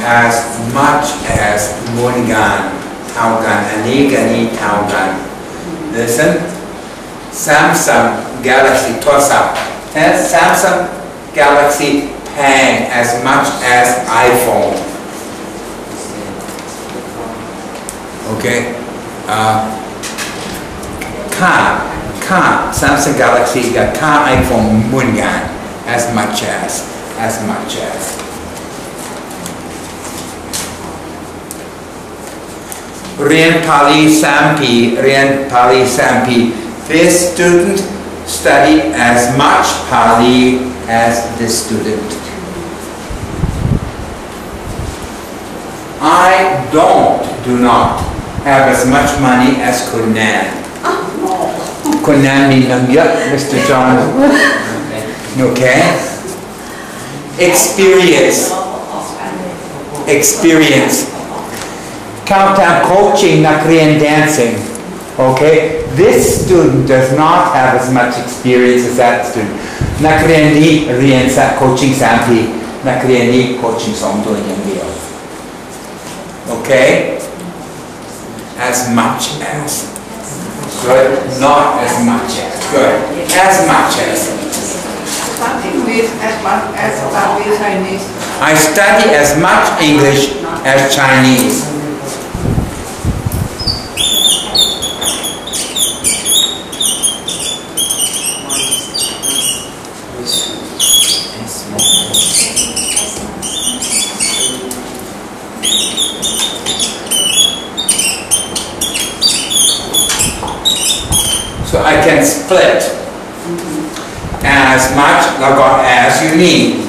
as much as Monigan, Taugan, Anigani Taugan. Listen, Samsung Galaxy toss up. Samsung Galaxy Pang as much as iPhone. Okay, uh, ka. Samsung Galaxy got car iPhone Monigan as much as, as much as. Rien Pali Sampi, Rien Pali Sampi. This student studied as much Pali as this student. I don't, do not, have as much money as Kunan. Kunan Nilamya, Mr. John. Okay? Experience. Experience countdown coaching, nakri Korean dancing. Okay, this student does not have as much experience as that student. Nakriyan ni riyan sa coaching sampi, and ni coaching songdo yung. Okay, as much as good, not as much as good, as much as. With as much as Chinese. I study as much English as Chinese. split as much as you need.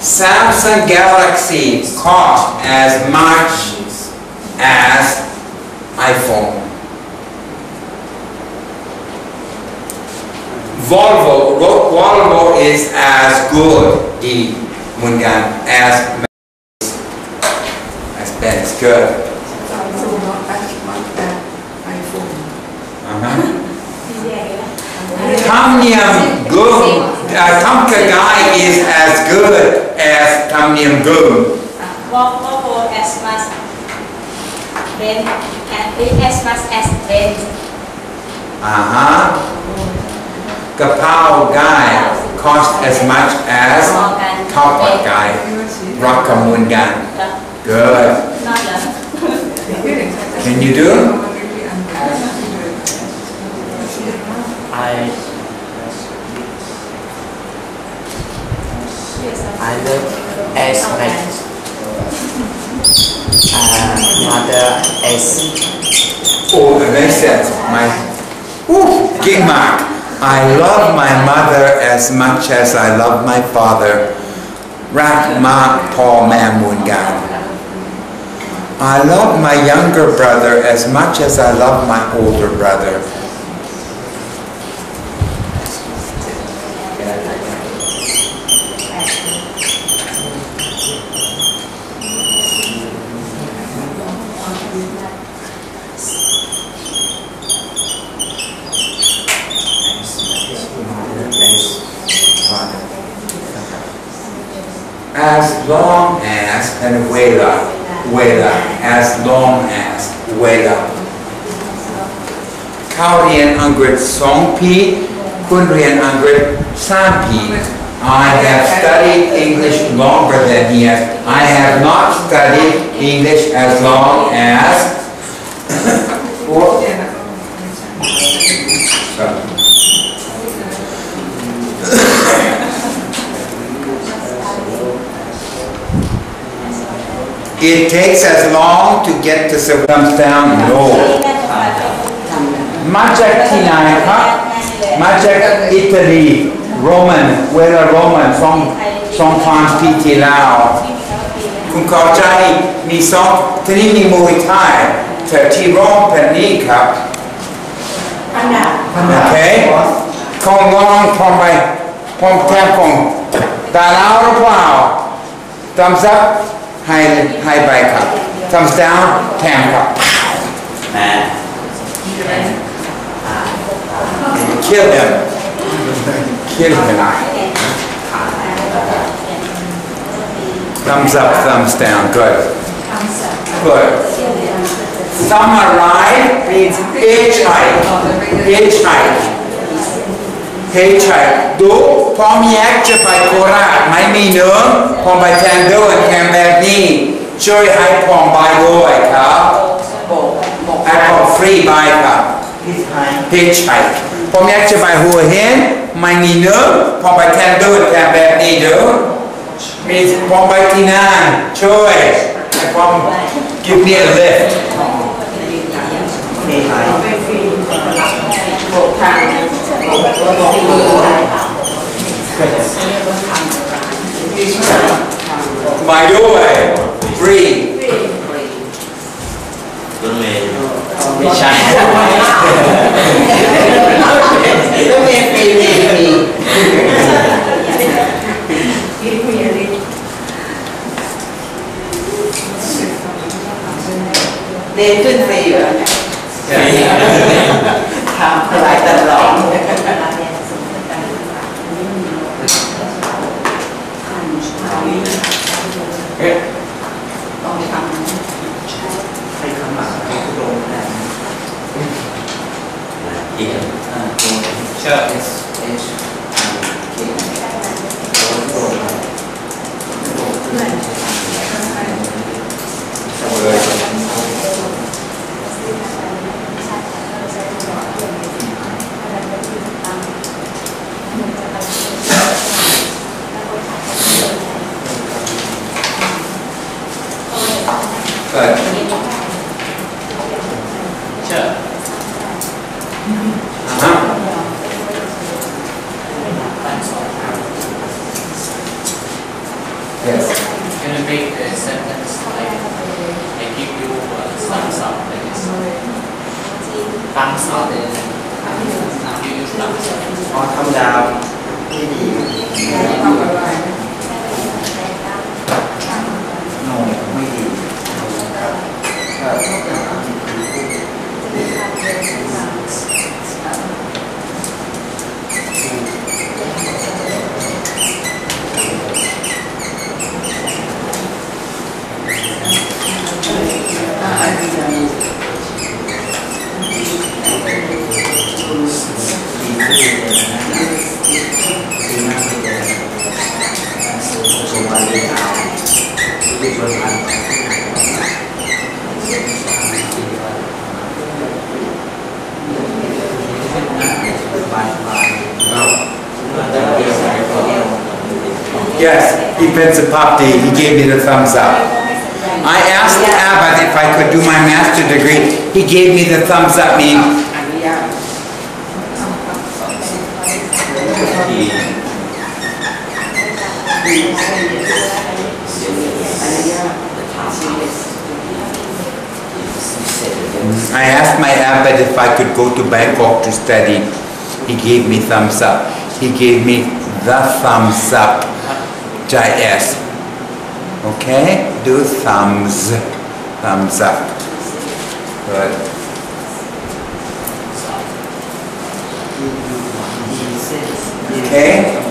Samsung Galaxy cost as much as iPhone. Volvo, Volvo is as good, D, Mungan, as as Benz, good. Tamyam good. uh, guy is as good as Tamyam Gum. Waffle as much then and uh, eh, as much as then. Uh-huh. Kapao guy cost as much as Kapa Gai, Rakamungan. Good. Can you do? I other S matrix. Uh, mother S. Oh, the next set, my, ooh, King Mark, I love my mother as much as I love my father. Rak Ma Paul Mamungan. I love my younger brother as much as I love my older brother. สองปีคุณเรียนอังกฤษสามปี I have studied English longer than he has. I have not studied English as long as Sorry. It takes as long to get to the comes down no มาจากที่ไหนครับ มาจากอิตาลีโรมันเวลาโรมันสองสองพันปีที่แล้วคุณเข้าใจมีสองที่นี่มีมวยไทยแต่ที่โรมเป็นนี้ครับโอเคคงลองพอไปพอแทบคงตาแล้วหรือเปล่า thumbs up ให้ให้ไปครับ thumbs down แทมครับ kill him kill him Thumbs up, thumbs down. Good. Good. Summarize. Hitchhike. Hitchhike. Hitchhike ดูพอมีแอคจะไปโคราชไม่มีเนื้อพอไปแทนเดินแคมแบบนี้ช่วยให้พองไปด้วยครับ โบกโบก ให้พองฟรีไปครับ His hand hitchhike Pomjak će baj huhen, manjino, pomba kan dut kan bad nido. Means pomba kinan, choice. I pom, give me a lift. ไปด้วย free รถเมล์ไม่ใช่ I'm down, thumbs up. I asked Abbot if I could do my master's degree. He gave me the thumbs up, meaning. I asked my Abbot if I could go to Bangkok to study. He gave me thumbs up. He gave me the thumbs up. J S. Okay, do thumbs, thumbs up. Good. Okay.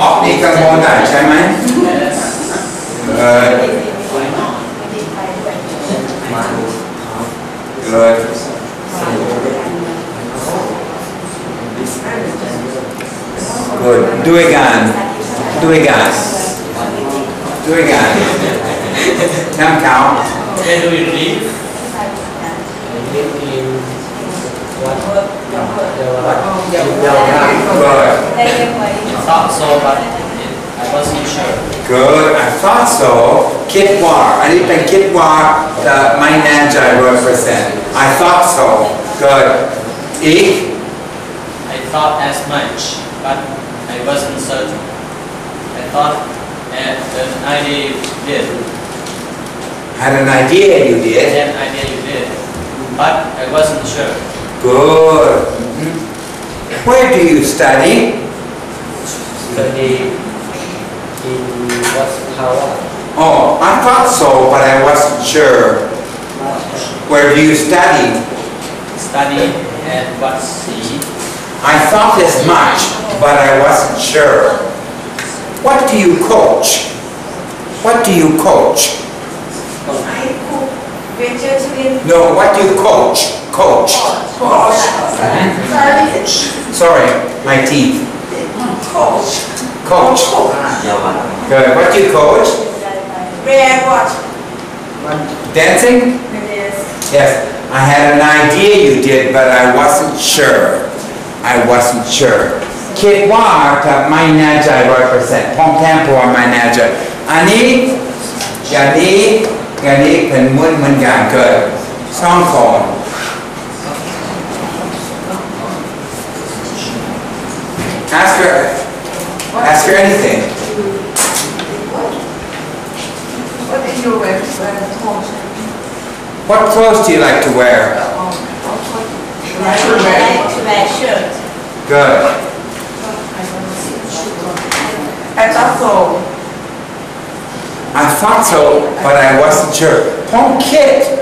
ออกดีกังโมได้ใช่ไหมเออเลยกดด้วยกันด้วยกันด้วยกันน้ำขาวไปดูอยู่นี้วัดวัดเดียวกัน thought so, but I wasn't sure. Good. I thought so. Kitwar. Alipen Kitwar, the my Nanjai represent. I thought so. Good. E? I I thought as much, but I wasn't certain. I thought and an idea you did. Had an idea you did? Had an idea you did, but I wasn't sure. Good. Mm -hmm. Where do you study? So he, he power. Oh, I thought so, but I wasn't sure. Where do you study? Study at what Batsi. I thought as much, but I wasn't sure. What do you coach? What do you coach? I cook vegetarian. No, what do you coach? Coach. Coach. coach. Sorry, my teeth. Coach. Coach. Good. What do you coach? Where what? Dancing? Yes. Yes. I had an idea you did, but I wasn't sure. I wasn't sure. Kedwar ta uh, mainajai represent. Pong tempo my mainajai. Ani, jadi gani, pen mun mun good. Song called. Ask her. Ask her anything. What What in your clothes? What clothes do you like to wear? I like to wear shirts. Good. I thought so. I thought so, but I wasn't sure. Pong kit.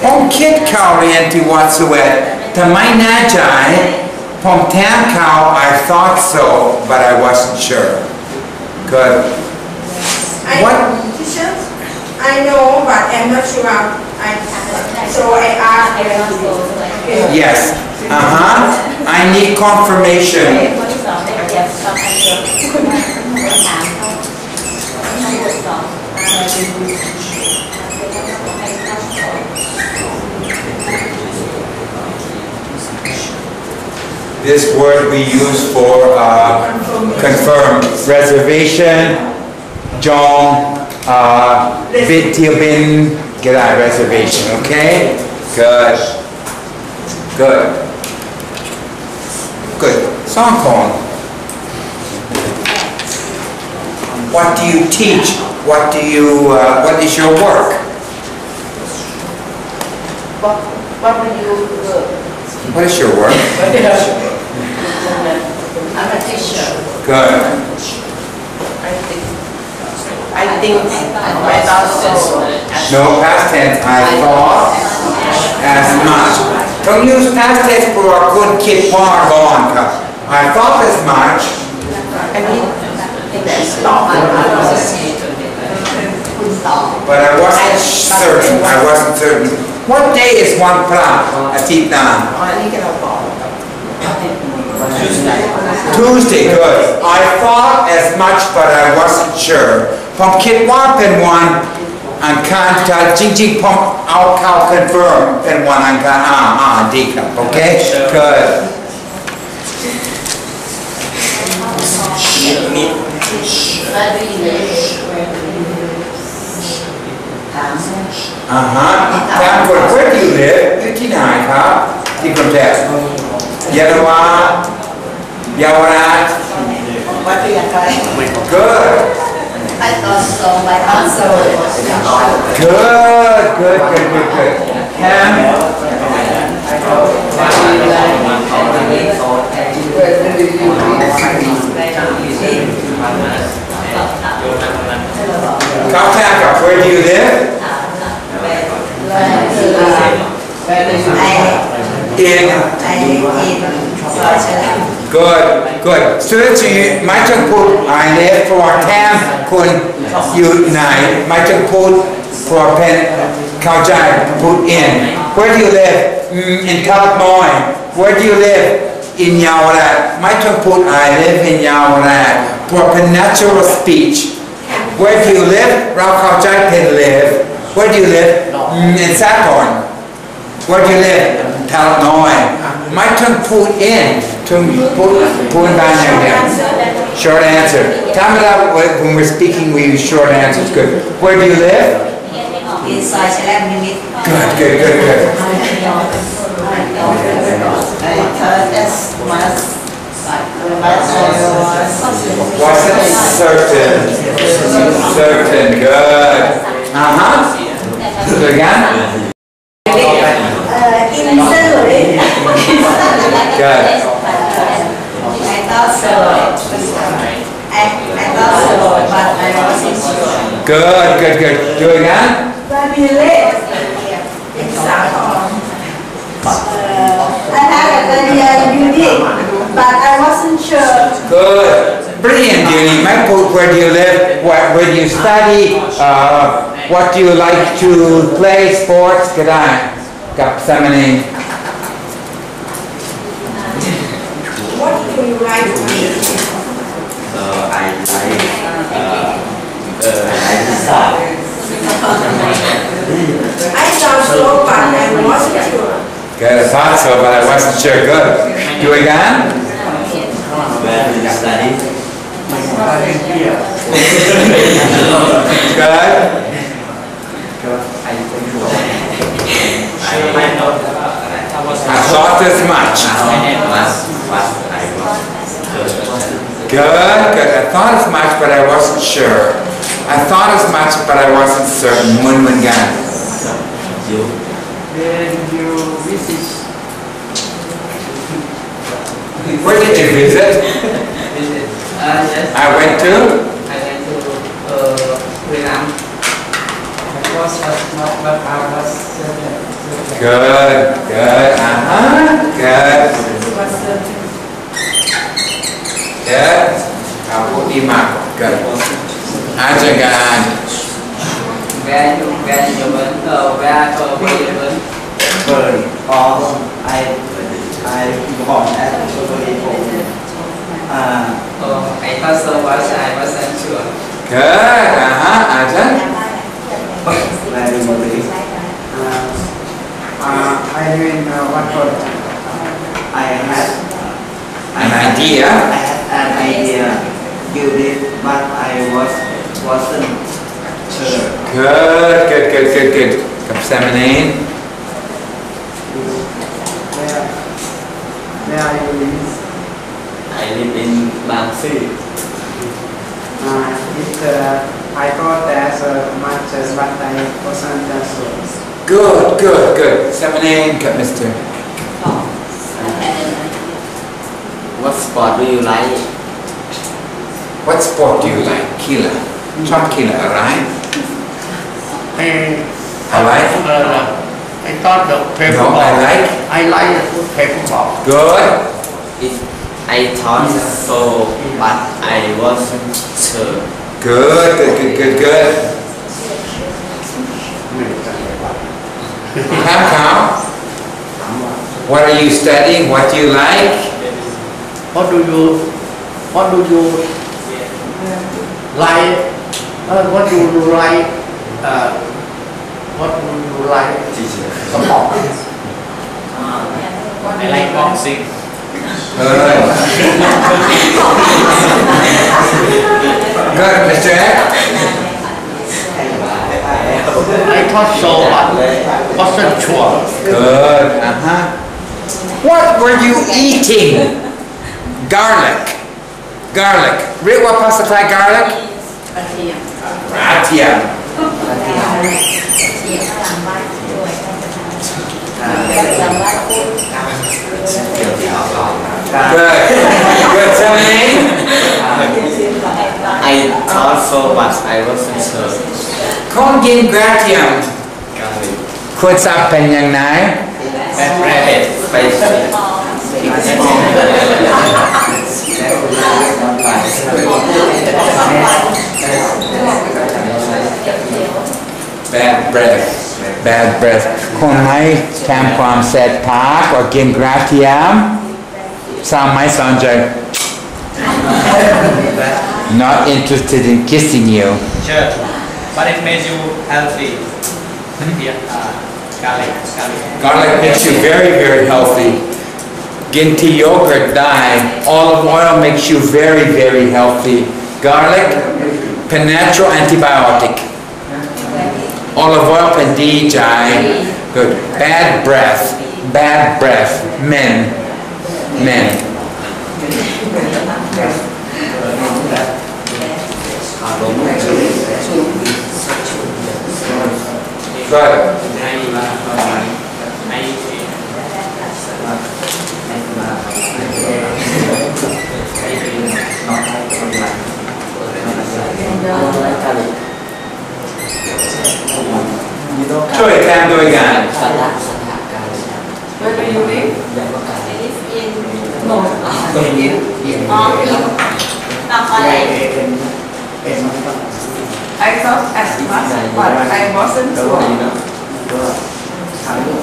Pong kit kaorienti watsuet. Tamai najai. From Tancow, I thought so, but I wasn't sure. Good. I what? I know, but I'm not sure. I, so I asked. Okay. Yes. Uh huh. I need confirmation. This word we use for uh, confirm reservation, John uh, bit till bin, get our reservation, okay? Good. Good. Good. Song. What do you teach? What do you, uh, what is your work? what what will you do What is your work? I'm a teacher. sure. Good. I think, I think, I thought No past tense. I thought as much. Don't use past tense for a good kid par gone. I thought as much. I mean, but I wasn't certain. I wasn't certain. What day is one pra? Atitan. Tuesday, good. I thought as much, but I wasn't sure. ผมคิดว่าเป็นวันอังคารแต่จริงๆผมเอาเข้า confirm เป็นวันอังคารอ่าอ่าดีครับ โอเค good อ่าฮะถามคน where do you live อยู่ที่ไหนครับ ที่กรุงเทพเยาวราชเยาวรา you think? Good. I thought so. My answer was Good, good, good, good, good. Cam? Caltech, where do you live? In? In Good, good. Students, I 안에 for camp 군 unite. 마적포 for pen kaujan put in. Where do you live? Mm, in Talmoy. Where do you live? In Yaorat. Maitokput, I live in Yaorat. Propernatural speech. Where do you live? Rao Kaujan can live. Where do you live? Mm, in Saturn. Where do you live? thảo nói my tongue pulled in tongue pulled pulled down there again. short answer time it out when we're speaking we use short answers good where do you live good good good good Wasn't certain. Certain. Good. Uh huh. So again. Insularly. Good. I thought so. I, thought so, but I wasn't sure. Good, good, good. Do it again. Fabulous. Uh, I had a very unique, but I wasn't sure. Good. Brilliant, Julie. Mapple, where do you live? Where, where do you study? Uh, what do you like to play? Sports? Good on. Got somebody. what do you like to eat Uh, I like uh, uh, I like pizza. I sound so but I wasn't sure Good. I thought so, but I wasn't sure. Good. Do it again. Where do you study? Good. I I know I thought as much. Good, good. I thought as much, but I wasn't sure. I thought as much, but I wasn't certain. Mun mun gan. Where did you visit? I went to. I went to uh, Vietnam I was not but I was Good, good. Uh huh. Good. Good. Aku imak. Good. Ajagan. where you where you went uh, where uh, where you went burn all I I born at Tokyo. Uh, uh, I thought so was I wasn't sure Good. Uh huh. Ajan. Where do you live? Uh, I live in uh, Watford. I had An idea. I had an idea you did, but I was wasn't sure. Good, good, good, good, good. Kapsamanin. Where, where are you live? I live in Bangsi. Uh, it, uh, I thought as uh, much as but I wasn't uh, sure. Good, good, good. Samanin, kat Mister. What sport do you like? What sport do you like? Kila. Chop kila, alright? I, Alright? uh, I thought the paper No, ball. I like. I like the paper ball. Good. It, I thought so, but I wasn't sure. Good, good, good, good, good. Kham Khao, what are you studying? What do you like? What do you, what do you like? Uh, what do you like? Uh, what do you like? I like boxing Good. Good, Mr. Ek. I thought so, but wasn't sure. Good. Uh huh. What were you eating? garlic. Garlic. Read what pasta thai garlic? Atia. Atia. Good. Good, tell me. I thought so, but I wasn't sure คนกินกระเทียม garlic ควรจะเป็นยังไง and rabbit spicy bad breath bad breath คนไหนทำความเสร็จพักor กินกระเทียมสามไม่สนใจ not interested in kissing you Sure. but it makes you healthy. Hmm? Yeah, uh, garlic, garlic. Garlic makes you very, very healthy. Ginti yogurt, dye, olive oil makes you very, very healthy. Garlic, penetro antibiotic. Olive oil, pendigi. Good. Bad breath, bad breath. Men, men. Rồi. Trời can đôi gà. Where do you live? I live in North. Oh, in North. North. North. North. North. North. North. North. I thought as much, but I wasn't sure.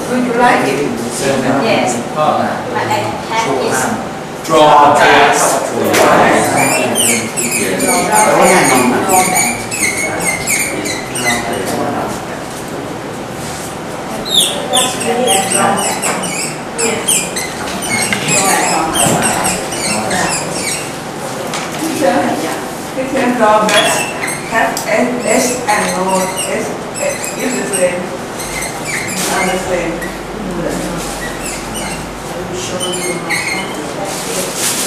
Do you like it? Yes. But I had is drawbacks drawback. Teacher, teacher drawback has S, have N S and less, is the same, are the same.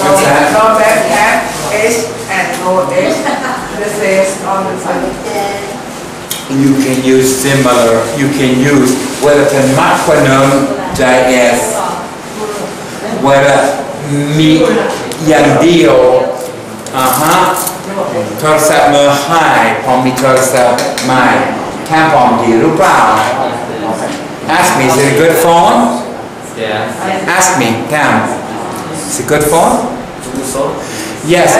What's that? No, that have S and no This is on the side. You can use similar, you can use whether the macronym JS, whether me, yang deal, uh-huh, กกว่าหนึ่งใจ S เวลามีอย่างเดียวอ่าฮะโทรศัพท์มือหายพอมีโทรศัพท์ใหม่แค่พร้อมดีหรือเปล่า Ask me is it a good phone yeah Ask me Cam is it a good phone so Yes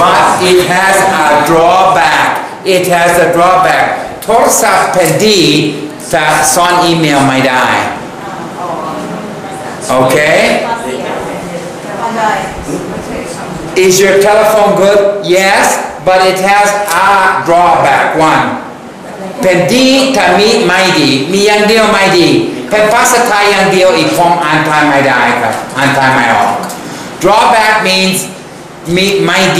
but it has a drawback it has a drawback โทรศัพท์เป็นดีแต่ซ่อนอีเมลไม่ได้ โ Is your telephone good? Yes, but it has a drawback. One, Pendi kami maidi, mi yang dio mai di. Pepasa yang dio ikong antai mai dai ka, antai mai. Drawback means mi mai.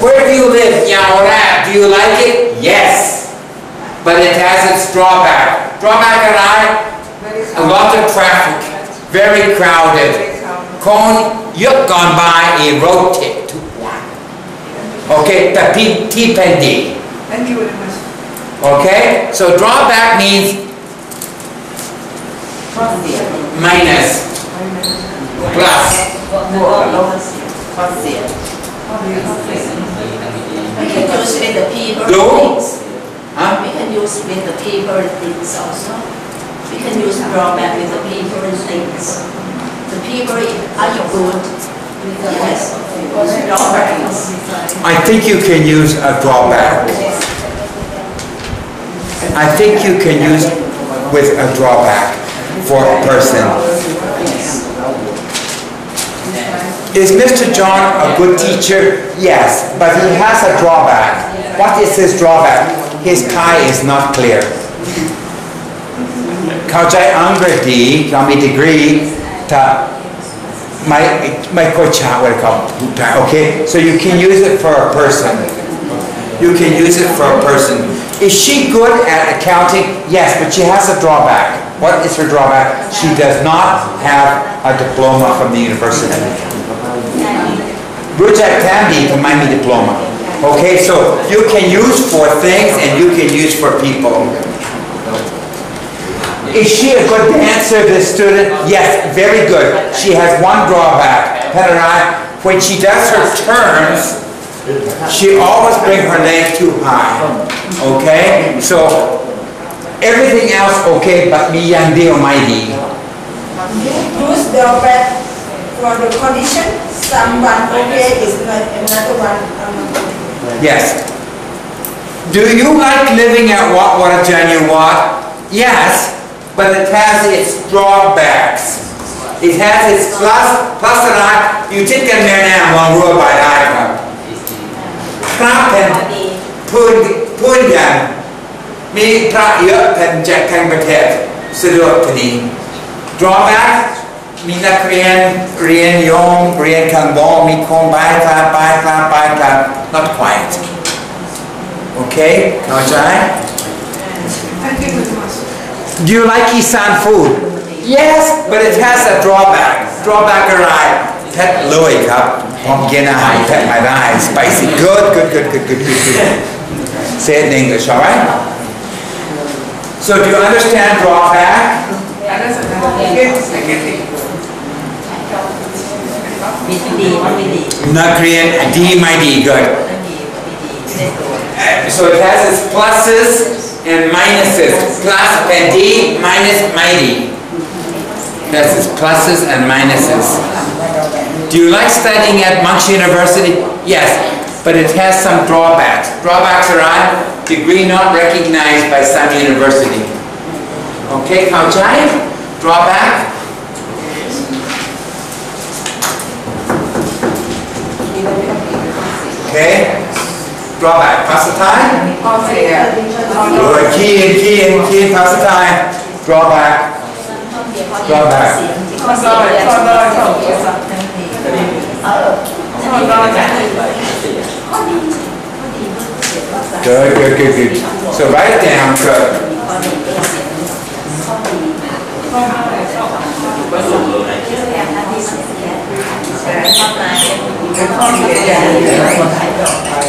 Where do you live? Nyaorat. Do you like it? Yes. But it has its drawback. Drawback are I? A lot of traffic, very crowded con giấc còn by a rotate to one. Okay, tapi T pen D. Thank you very much. Okay, so drawback means minus plus. We can use with the paper things. Huh? We can use with the paper things also. We can use drawback with the paper things the people are good. Yes. I think you can use a drawback. I think you can use with a drawback for a person. Is Mr. John a good teacher? Yes, but he has a drawback. What is his drawback? His tie is not clear. Kaujai Angredi, Kami degree, ta uh, my my kocha uh, what I. Okay, so you can use it for a person. You can use it for a person. Is she good at accounting? Yes, but she has a drawback. What is her drawback? She does not have a diploma from the university. Rujak can be mind Miami diploma. Okay, so you can use for things and you can use for people. Is she a good dancer, this student? Yes, very good. She has one drawback, Penani. When she does her turns, she always brings her leg too high. Okay? So, everything else okay, but me and the Almighty. You lose the breath for the condition, someone okay is not another one. Yes. Do you like living at Wat Wat Wat? Yes but it has its drawbacks. It has its plus, plus อะไรอยู่ที่กันแม่น้ำลองรู้ไปได้ครับครับเป็นพื้นพื้นกันมีพระเยอะเป็นจากทั้งประเทศสะดวกทีนี้ drawback มีนักเรียนเรียนโยงเรียนข้างบนมีคนไปคลาไปคลาไปคลา not quite okay เข้าใจ Do you like Isan food? Yes, but it has a drawback. Drawback อะไรเผ็ดเลยครับผมกินอาหารเผ็ดไม่ได้ spicy good good good good good good good say it in English all right so do you understand drawback And that's another again, negative. มีที่ดีมันไม่ดี นักเรียนดีไม่ดี good ไม่ดีไม่ดีไม่ได้ตัว Uh, so it has its pluses and minuses, and d minus mighty. That's it, pluses and minuses. Do you like studying at Monk's University? Yes, but it has some drawbacks. Drawbacks are on degree not recognized by some university. Okay, Kaujai? Drawback? Okay Drawback. Pass the time? Okay, yeah. Good. Key in, key in, key in. Pass the time. Drawback. Drawback. ข้อด้อยข้อด้อยข้อเสียข้อด้อยจาก Good, good, good, good. So write it down. Good. ข้อเ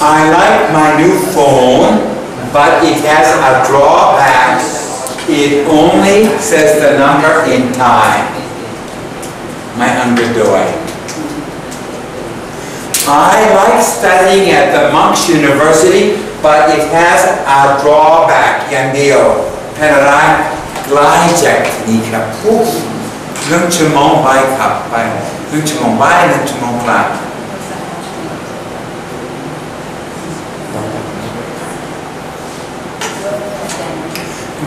I like my new phone, but it has a drawback. It only says the number in time. My underdoy. I like studying at the Monk's University, but it has a drawback อย่างเดียวเป็นอะไรใกล้จากนี้ครับปุ๊บหนึ่งชั่วโมงไปครับไปหนึ่งชั่วโมงไปหนึ่งชั่วโมงกลับ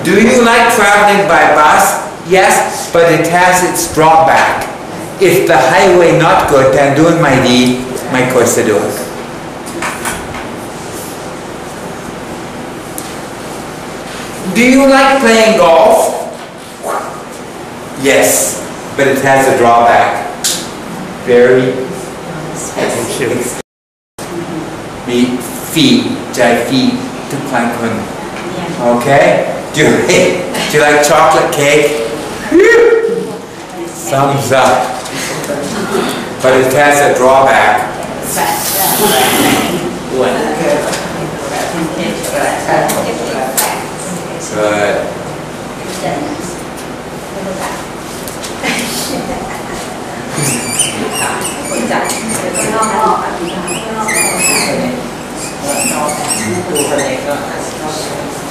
Do you like traveling by bus? Yes, but it has its drawback. If the highway not good, then doing my deed, my course do it. Do you like playing golf? Yes, but it has a drawback. Very expensive. Be fee, jai fee, to plan kun. Okay? Do you, do you like chocolate cake? Thumbs up. But it has a drawback. Good.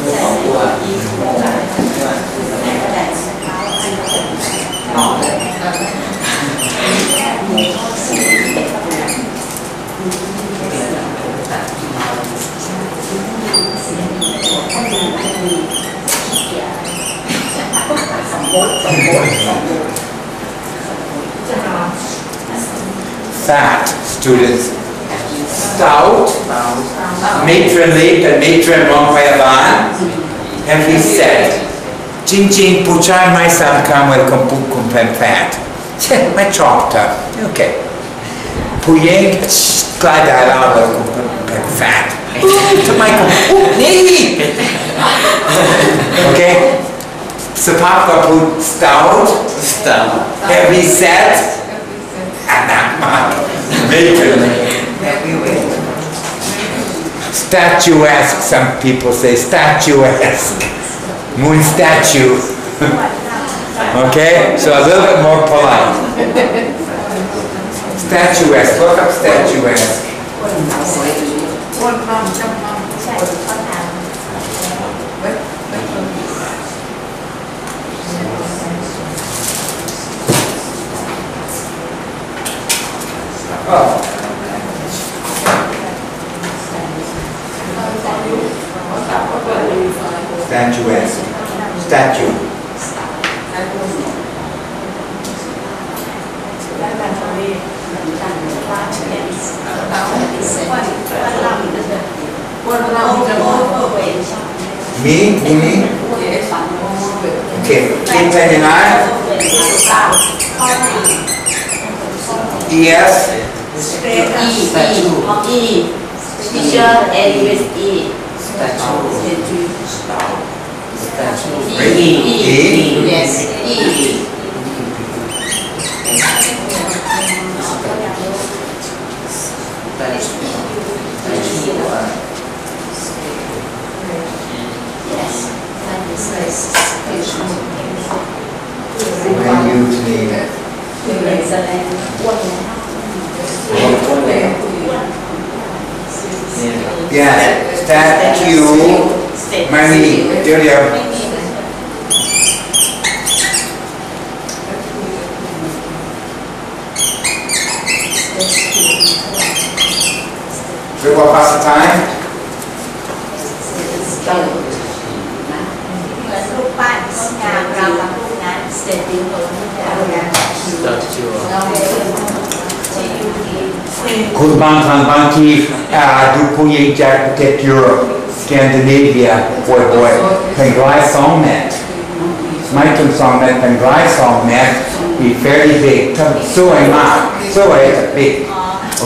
Fact, students stout, matronly, the matron mong payaban, and he said, Jing Jing, puchan mai sam kam wel kumpuk kumpem fat. My chopta. Okay. Puyeng, glad that out wel kumpem fat. To my kumpuk ni. Okay? Sepak kaput stout. Stout. Heavy set. Anak mak. Matronly statuesque, some people say statuesque, moon statue. okay, so a little bit more polite. Statuesque, look up statuesque. Oh. า จะ จะ โอ มอง เวอร์เวทชอบ me me me เยสมองเวท okay กินเป็นยังไง ข้อไหน es สเตรท E E of E teacher and with E Statue. statue E yes E yes that is nice when you need it เป็นแสดงอ้วน อ้วนเลย yes statue ไม่มีเดี๋ยวเดี๋ยว เรียกว่าภาษาไทย เหมือ รปสแกนดิเนเวียบ่อยๆเป็นร้อยสองเมตรไม่ถึงสองเมตรเป็นร้อยสองเมตร be very big ทำสวยมากสวยแต่ big โอ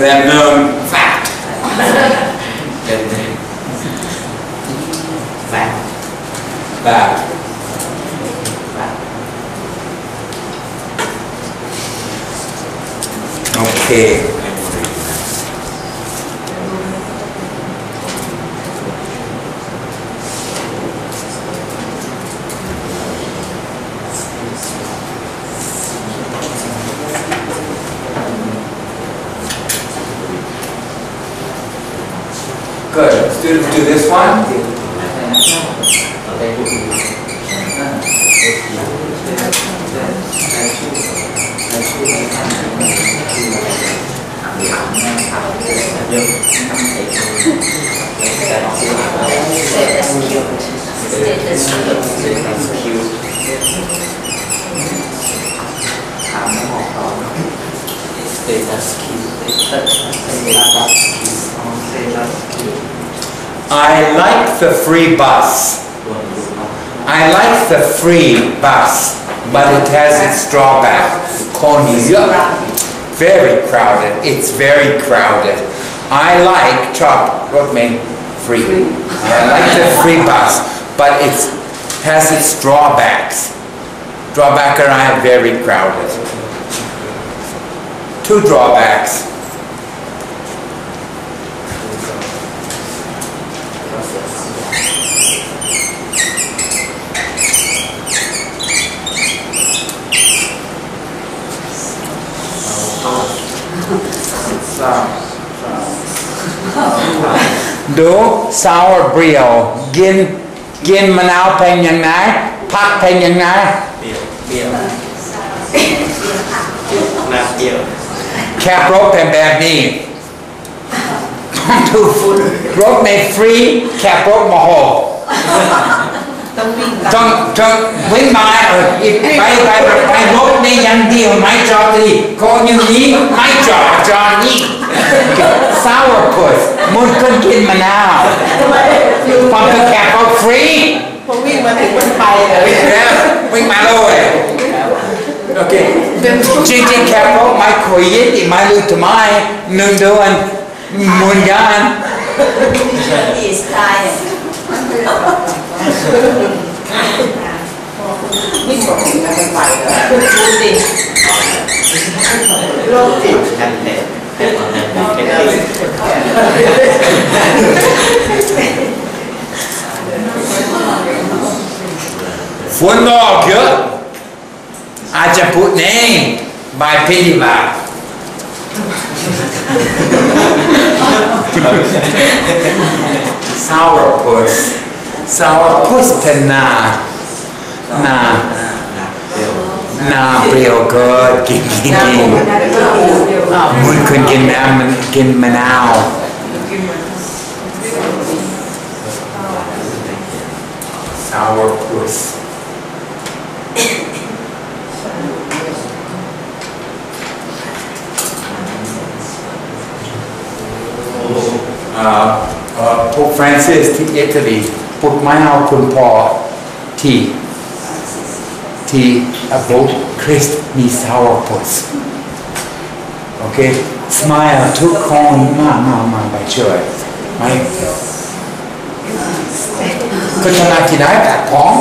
they're known fat Then name. Fat. fat okay Do this one. Free bus. I like the free bus, but it has its drawback. Konya. Very crowded. It's very crowded. I like chop. What mean free? I like the free bus, but it has its drawbacks. Drawback and I very crowded. Two drawbacks. ปรี้ยวเปรี้ยวน้ำเปรี้ยว แคบรถเป็นแบบนี้ต้องดูรถในฟรีแคบรถโมโห trong trong với bài ở bài bài bài mốt đi nhân điều máy trò thì có như ý máy trò trò nhỉ sao rồi một cơn kiên mà nào còn cái kẹp có free ผมวิ่งมาถึงมันไปเลยวิ่งมาเลยโอเคจริงๆแค่เพราะไม่คุยยิ่งไม่รู้ทำไมหนึ่งเดือนมุนยานอีสไตล์ biết một chuyện là mình bậy rồi vui gì luôn thì thành đẹp Fuondocchio Ajaputne by Piliva. Sourpuss. sourpuss เป็นนานา เปรี้ยว นาเปรี้ยวเกิดกินกินกินมุนคนกินน้ำมันกินมะนาว sourpuss uh, uh, Pope Francis ที่อิตาลี ปลุกไม้เอาคุณพ่อที่ที่อโบคริสต์มี sourpuss โอเค smile ทุกคนมามามาไปช่วยไม่ก็ชนะที่ได้แต่ของ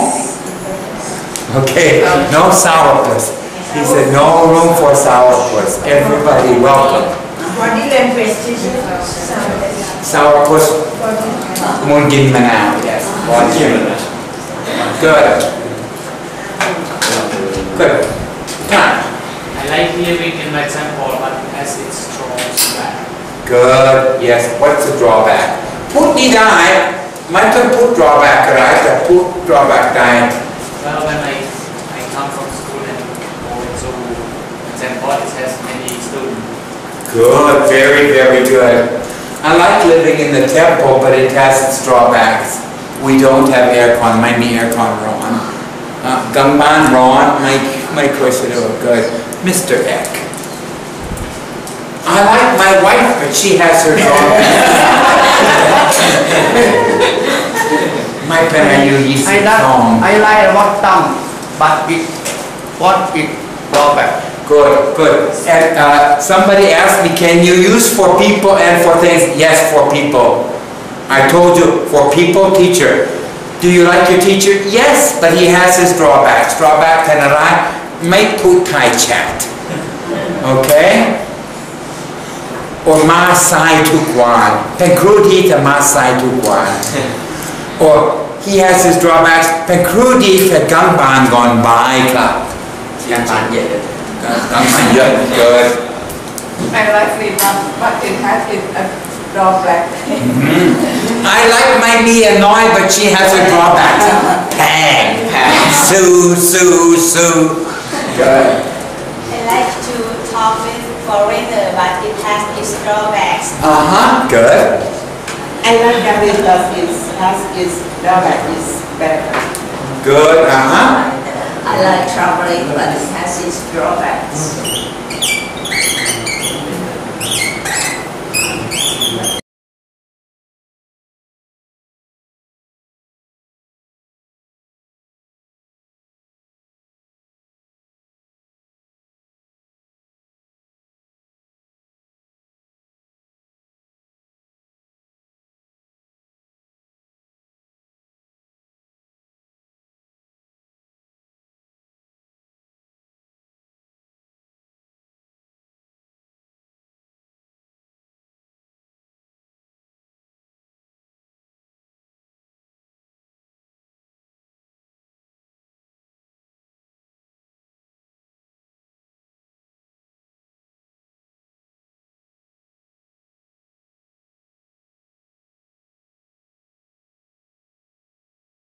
Okay, no sourpuss. He said no room for sourpuss. Everybody welcome. Body language teacher. Sourpuss, mungkin menang. Yes. ร้อนเยี่ยมเลยนะ Good. Good. Time. I like living in my temple, but as it strolls back. Good. Yes. What's the drawback? พูดนี่ได้ไม่ต้องพูด drawback ก็ได้แต่พูด drawback ได้ Well, when I, I come from school and go to the temple, it has many students. Good. Very, very good. I like living in the temple, but it has its drawbacks. we don't have aircon. My me aircon Ron. Uh, Gangban Ron, my my Koisiro good. Mr. Eck. I like my wife, but she has her own. my parents use I like. I like what tongue, but it what it drawback. Good, good. And uh, somebody asked me, can you use for people and for things? Yes, for people. I told you, for people, teacher. Do you like your teacher? Yes, but he has his drawbacks. Drawback เป็นอะไรไม่พูดไทย chat. Okay? or มาสายทุกวันเป็นครูที่จะมาสายทุกวัน or he has his drawbacks เป็นครูที่จะกำบ้านก่อนบ่ายครับ ยังบานเย็นเลย กำบ้านเยอะเกิน I like freedom but it has its a drawback I like my Mia Noi, but she has a drawback. Pang, pang, sue, sue, sue. Good. I like to talk with foreigner, but it has its drawbacks. Uh huh. Good. I like Gavin but it has its drawback is better Good. Uh huh. I like traveling, but it has its drawbacks.